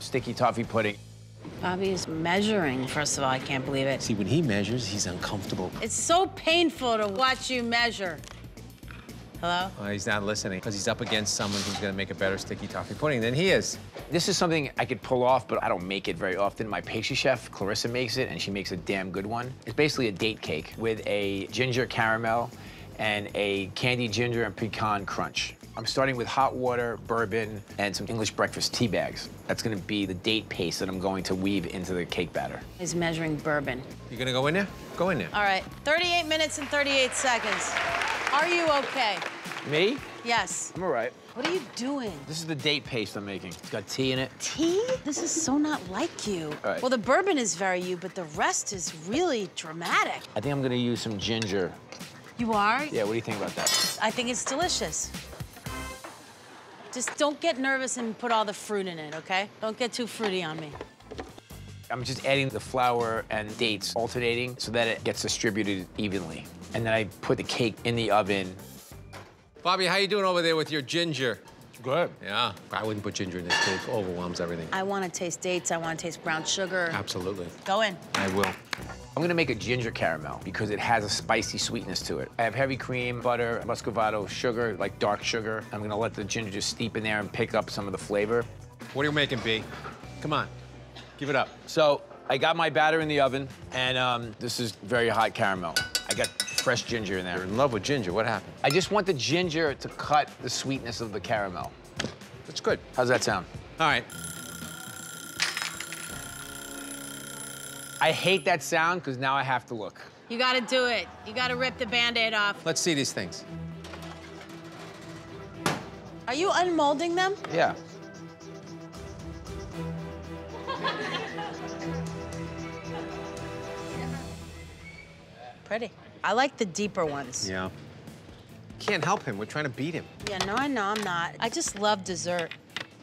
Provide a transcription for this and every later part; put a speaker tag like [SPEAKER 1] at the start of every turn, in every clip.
[SPEAKER 1] sticky toffee pudding.
[SPEAKER 2] Bobby is measuring, first of all, I can't believe it.
[SPEAKER 3] See, when he measures, he's uncomfortable.
[SPEAKER 2] It's so painful to watch you measure. Hello?
[SPEAKER 3] Uh, he's not listening because he's up against someone who's going to make a better sticky toffee pudding than he is.
[SPEAKER 1] This is something I could pull off, but I don't make it very often. My pastry chef, Clarissa, makes it, and she makes a damn good one. It's basically a date cake with a ginger caramel and a candy ginger and pecan crunch. I'm starting with hot water, bourbon, and some English breakfast tea bags. That's gonna be the date paste that I'm going to weave into the cake batter.
[SPEAKER 2] He's measuring bourbon.
[SPEAKER 3] You going to go in there? Go in there.
[SPEAKER 2] All right, 38 minutes and 38 seconds. Are you okay?
[SPEAKER 1] Me?
[SPEAKER 2] Yes.
[SPEAKER 1] I'm all right.
[SPEAKER 2] What are you doing?
[SPEAKER 1] This is the date paste I'm making. It's got tea in it.
[SPEAKER 2] Tea? This is so not like you.
[SPEAKER 1] All right.
[SPEAKER 2] Well, the bourbon is very you, but the rest is really dramatic.
[SPEAKER 1] I think I'm gonna use some ginger.
[SPEAKER 2] You are?
[SPEAKER 1] Yeah, what do you think about that?
[SPEAKER 2] I think it's delicious. Just don't get nervous and put all the fruit in it, okay? Don't get too fruity on me.
[SPEAKER 1] I'm just adding the flour and dates alternating so that it gets distributed evenly. And then I put the cake in the oven.
[SPEAKER 3] Bobby, how you doing over there with your ginger?
[SPEAKER 1] Good.
[SPEAKER 3] Yeah, I wouldn't put ginger in this cake. It overwhelms everything.
[SPEAKER 2] I want to taste dates. I want to taste brown sugar.
[SPEAKER 3] Absolutely.
[SPEAKER 2] Go in.
[SPEAKER 3] I will.
[SPEAKER 1] I'm gonna make a ginger caramel because it has a spicy sweetness to it. I have heavy cream, butter, muscovado, sugar, like dark sugar. I'm gonna let the ginger just steep in there and pick up some of the flavor.
[SPEAKER 3] What are you making, B? Come on. Give it up.
[SPEAKER 1] So I got my batter in the oven, and um, this is very hot caramel. I got fresh ginger in there.
[SPEAKER 3] You're in love with ginger. What happened?
[SPEAKER 1] I just want the ginger to cut the sweetness of the caramel.
[SPEAKER 3] That's good.
[SPEAKER 1] How's that sound?
[SPEAKER 3] All right.
[SPEAKER 1] I hate that sound because now I have to look.
[SPEAKER 2] You got to do it. You got to rip the Band-Aid off.
[SPEAKER 3] Let's see these things.
[SPEAKER 2] Are you unmolding them?
[SPEAKER 1] Yeah.
[SPEAKER 2] Pretty. I like the deeper ones.
[SPEAKER 3] Yeah. Can't help him. We're trying to beat him.
[SPEAKER 2] Yeah, no, I know I'm not. I just love dessert.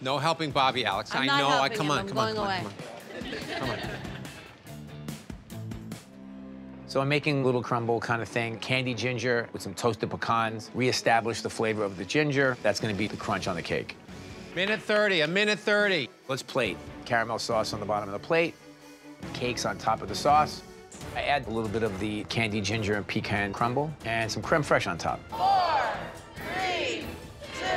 [SPEAKER 3] No helping Bobby, Alex.
[SPEAKER 2] I'm
[SPEAKER 3] I know. I come
[SPEAKER 2] him.
[SPEAKER 3] on,
[SPEAKER 2] I'm
[SPEAKER 3] come on, come on,
[SPEAKER 2] away.
[SPEAKER 3] come on. Come on.
[SPEAKER 1] So I'm making a little crumble kind of thing, candy ginger with some toasted pecans, reestablish the flavor of the ginger. That's gonna be the crunch on the cake.
[SPEAKER 3] Minute 30, a minute 30.
[SPEAKER 1] Let's plate. Caramel sauce on the bottom of the plate, cakes on top of the sauce. I add a little bit of the candy ginger and pecan crumble and some creme fraiche on top.
[SPEAKER 2] Three, two,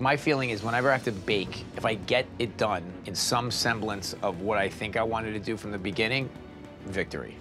[SPEAKER 1] My feeling is whenever I have to bake, if I get it done in some semblance of what I think I wanted to do from the beginning, victory.